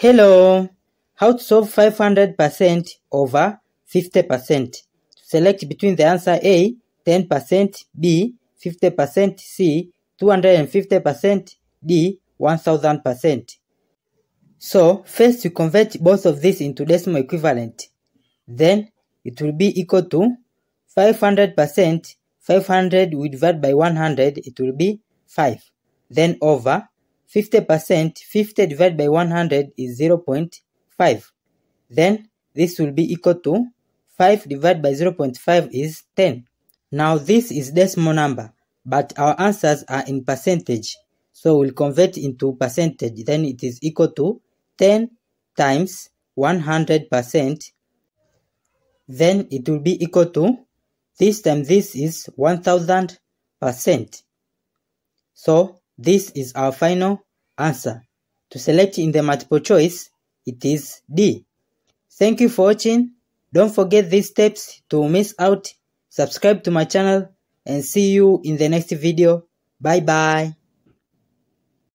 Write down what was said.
Hello! How to solve 500% over 50%. Select between the answer A, 10%, B, 50%, C, 250%, D, 1000%. So, first you convert both of these into decimal equivalent. Then, it will be equal to 500%, 500 we divide by 100, it will be 5. Then over 50%, 50 divided by 100 is 0.5. Then this will be equal to 5 divided by 0.5 is 10. Now this is decimal number, but our answers are in percentage. So we'll convert into percentage. Then it is equal to 10 times 100%. Then it will be equal to, this time this is 1000%. So this is our final answer. To select in the multiple choice, it is D. Thank you for watching. Don't forget these steps to miss out. Subscribe to my channel and see you in the next video. Bye bye.